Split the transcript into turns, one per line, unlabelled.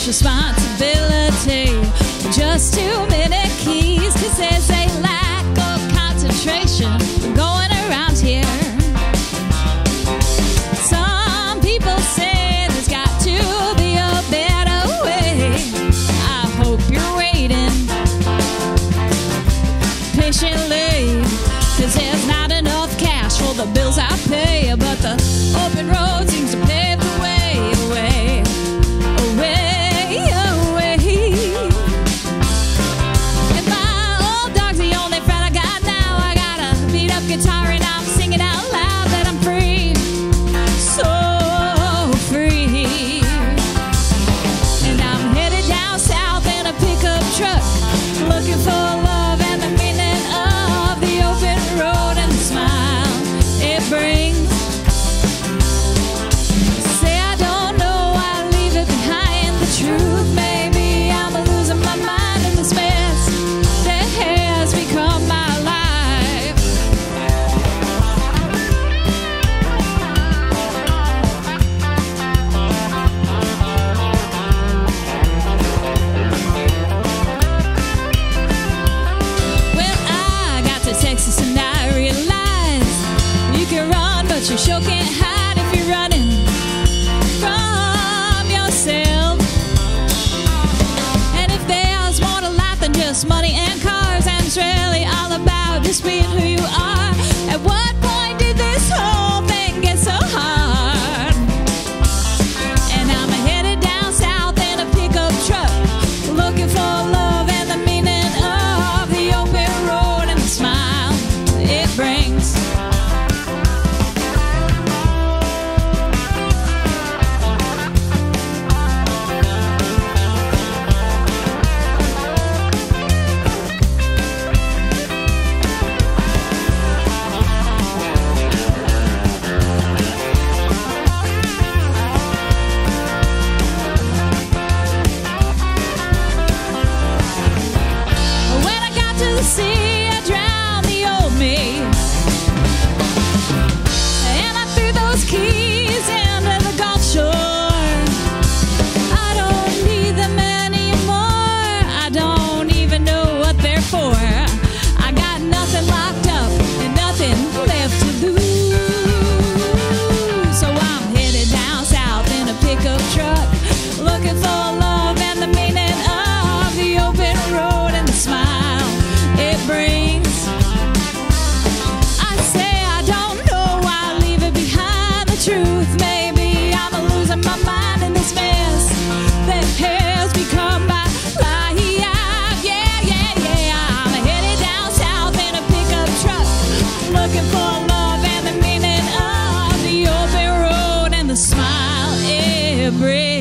much responsibility. Just too many keys, cause there's a lack of concentration going around here. Some people say there's got to be a better way. I hope you're waiting patiently, cause there's not enough cash for the bills I pay, but the open road seems to. house, money and cars, and it's really all about just being who you are. At what point did this whole thing get so hard? And I'm headed down south in a pickup truck, looking for love and the meaning of the open road and the smile it brings. sea, I drowned the old me. break.